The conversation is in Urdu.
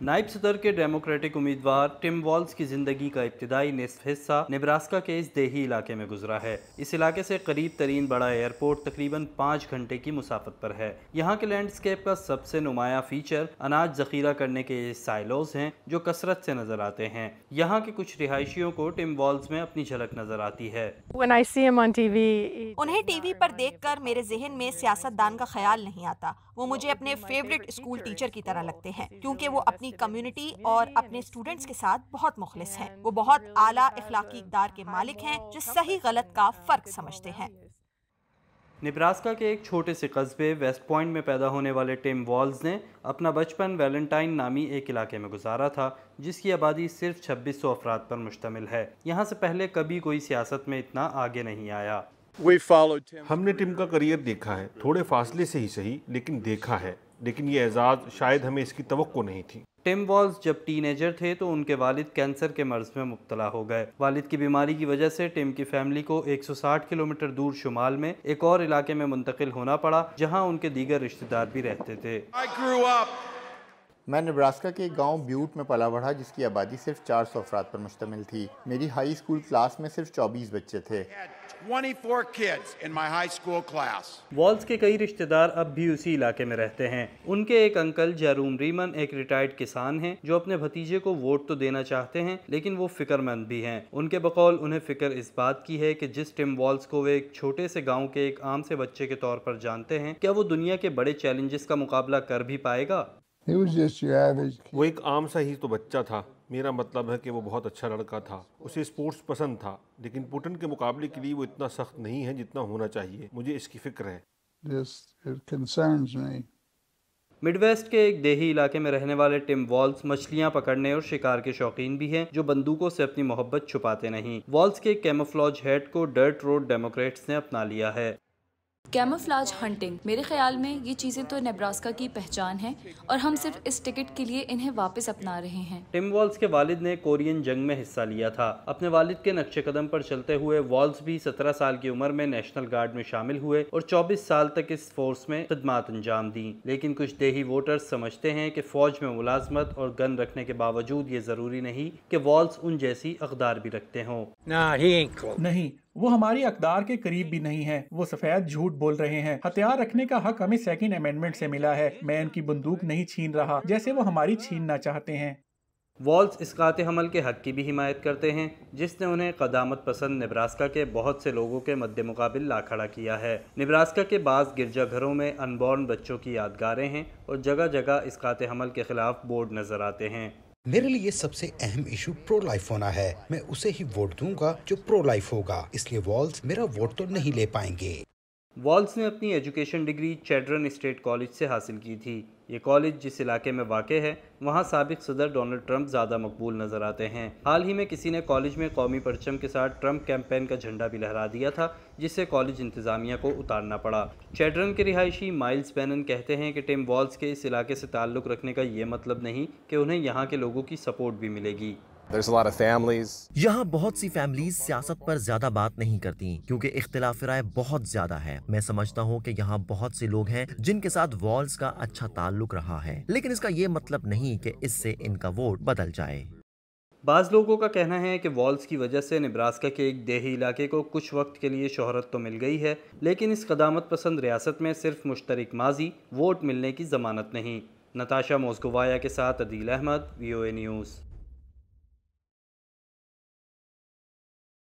نائب صدر کے ڈیموکریٹک امیدوار ٹم والز کی زندگی کا ابتدائی نصف حصہ نبراسکا کے اس دیہی علاقے میں گزرا ہے۔ اس علاقے سے قریب ترین بڑا ایئرپورٹ تقریباً پانچ گھنٹے کی مسافت پر ہے۔ یہاں کے لینڈسکیپ کا سب سے نمایاں فیچر اناج ذخیرہ کرنے کے یہ سائلوز ہیں جو کثرت سے نظر آتے ہیں۔ یہاں کے کچھ رہائشیوں کو ٹم والز میں اپنی جھلک نظر آتی ہے۔ انہیں ٹی وی پر دیکھ کر میرے ذہن میں سیاست دان کا خیال نہیں آتا۔ وہ مجھے اپنے فیوریٹ اسکول ٹیچر کی طرح لگتے ہیں کیونکہ وہ اپنی کمیونٹی اور اپنے اسٹوڈنٹس کے ساتھ بہت مخلص ہیں۔ وہ بہت اعلیٰ اخلاقی اقدار کے مالک ہیں جو صحیح غلط کا فرق سمجھتے ہیں۔ نبراسکا کے ایک چھوٹے سے قصبے ویسٹ پوائنٹ میں پیدا ہونے والے ٹیم والز نے اپنا بچپن ویلنٹائن نامی ایک علاقے میں گزارا تھا جس کی آبادی صرف چھبیس سو افراد پر مشتمل ہے۔ یہاں سے پہلے کبھی کوئی سیاست میں اتنا آگے نہیں آیا۔ ہم نے ٹیم کا کریئر دیکھا ہے تھوڑے فاصلے سے ہی صحیح لیکن دیکھا ہے۔ لیکن یہ اعزاز شاید ہمیں اس کی توقع نہیں تھی۔ ٹیم والز جب ٹین ایجر تھے تو ان کے والد کینسر کے مرض میں مبتلا ہو گئے۔ والد کی بیماری کی وجہ سے ٹیم کی فیملی کو ایک سو ساٹھ کلومیٹر دور شمال میں ایک اور علاقے میں منتقل ہونا پڑا جہاں ان کے دیگر رشتہ دار بھی رہتے تھے۔ میں نبراسکا کے گاؤں بیوٹ میں پلا بڑھا جس کی آبادی صرف چار سو افراد پر مشتمل تھی۔ میری ہائی اسکول کلاس میں صرف چوبیس بچے تھے۔ والز کے کئی رشتہ دار اب بھی اسی علاقے میں رہتے ہیں۔ ان کے ایک انکل جیروم ریمن ایک ریٹائرڈ کسان ہیں جو اپنے بھتیجے کو ووٹ تو دینا چاہتے ہیں لیکن وہ فکر مند بھی ہیں۔ ان کے بقول انہیں فکر اس بات کی ہے کہ جس ٹیم والز کو وہ ایک چھوٹے سے گاؤں کے ایک عام سے بچے کے طور پر جانتے ہیں کیا وہ دنیا کے بڑے چیلنجز کا مقابلہ کر بھی پائے گا؟ وہ ایک عام سا ہی تو بچہ تھا۔ میرا مطلب ہے کہ وہ بہت اچھا لڑکا تھا۔ اسے سپورٹس پسند تھا لیکن پوٹن کے مقابلے کے لیے وہ اتنا سخت نہیں ہے جتنا ہونا چاہیے۔ مجھے اس کی فکر ہے۔ مڈ ویسٹ کے ایک دیہی علاقے میں رہنے والے ٹیم والز مچھلیاں پکڑنے اور شکار کے شوقین بھی ہیں جو بندوقوں سے اپنی محبت چھپاتے نہیں۔ والز کے کیموفلاج ہیڈ کو ڈرٹ روڈ ڈیموکریٹس نے اپنا لیا ہے۔ Camouflage hunting. میرے خیال میں یہ چیزیں تو نیبراسکا کی پہچان ہیں اور ہم صرف اس ٹکٹ کے لیے انہیں واپس اپنا رہے ہیں۔ ٹیم والز کے والد نے کورین جنگ میں حصہ لیا تھا۔ اپنے والد کے نقش قدم پر چلتے ہوئے والز بھی سترہ سال کی عمر میں نیشنل گارڈ میں شامل ہوئے اور چوبیس سال تک اس فورس میں خدمات انجام دیں۔ لیکن کچھ دیہی ووٹرز سمجھتے ہیں کہ فوج میں ملازمت اور گن رکھنے کے باوجود یہ ضروری نہیں کہ والز ان جیسی اقدار بھی رکھتے ہوں۔ نہیں وہ ہماری اقدار کے قریب بھی نہیں ہے وہ سفید جھوٹ بول رہے ہیں۔ ہتھیار رکھنے کا حق ہمیں سیکنڈ امینڈمنٹ سے ملا ہے۔ میں ان کی بندوق نہیں چھین رہا جیسے وہ ہماری چھیننا چاہتے ہیں۔ والز اسقاط حمل کے حق کی بھی حمایت کرتے ہیں جس نے انہیں قدامت پسند نبراسکا کے بہت سے لوگوں کے مد مقابل لا کھڑا کیا ہے۔ نبراسکا کے بعض گرجا گھروں میں انبورن بچوں کی یادگاریں ہیں اور جگہ جگہ اسقاط حمل کے خلاف بورڈ نظر آتے ہیں۔ میرے لیے سب سے اہم ایشو پرو لائف ہونا ہے۔ میں اسے ہی ووٹ دوں گا جو پرو لائف ہوگا۔ اس لیے والز میرا ووٹ تو نہیں لے پائیں گے۔ والز نے اپنی education degree Chadron State College سے حاصل کی تھی۔ یہ کالج جس علاقے میں واقع ہے، وہاں سابق صدر ڈونلڈ ٹرمپ زیادہ مقبول نظر آتے ہیں۔ حال ہی میں کسی نے کالج میں قومی پرچم کے ساتھ ٹرمپ کیمپین کا جھنڈا بھی لہرا دیا تھا، جس سے کالج انتظامیہ کو اتارنا پڑا۔ چیڈرن کے رہائشی مائلز بینن کہتے ہیں کہ ٹیم والز کے اس علاقے سے تعلق رکھنے کا یہ مطلب نہیں کہ انہیں یہاں کے لوگوں کی سپورٹ بھی ملے گی۔ یہاں بہت سی فیملیز سیاست پر زیادہ بات نہیں کرتی کیونکہ اختلاف رائے بہت زیادہ ہے۔ میں سمجھتا ہوں کہ یہاں بہت سے لوگ ہیں جن کے ساتھ والز کا اچھا تعلق رہا ہے لیکن اس کا یہ مطلب نہیں کہ اس سے ان کا ووٹ بدل جائے۔ بعض لوگوں کا کہنا ہے کہ والز کی وجہ سے نبراسکا کے ایک دیہی علاقے کو کچھ وقت کے لیے شہرت تو مل گئی ہے لیکن اس قدامت پسند ریاست میں صرف مشترک ماضی ووٹ ملنے کی ضمانت نہیں۔ نتاشا موسگوایا کے ساتھ عدیل احمد وی او اے نیوز۔